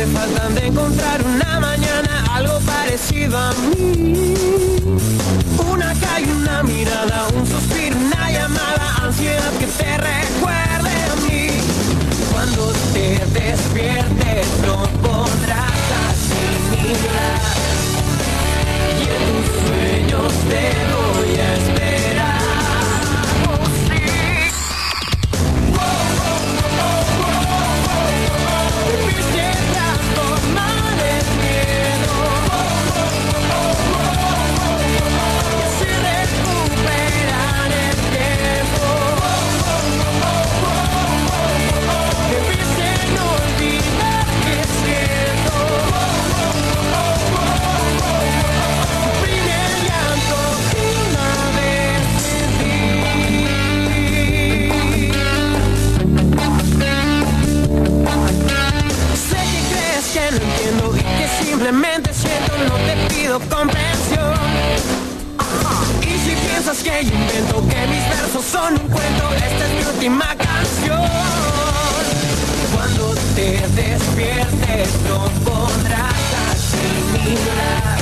te faltan de encontrar una mañana algo parecido a mí. Una calle, una mirada, un suspiro, una llamada, ansiedad que te recuerde a mí. Cuando te despiertes entiendo y que simplemente siento, no te pido comprensión. Y si piensas que yo invento que mis versos son un cuento, esta es mi última canción. Cuando te despiertes no podrás asimilar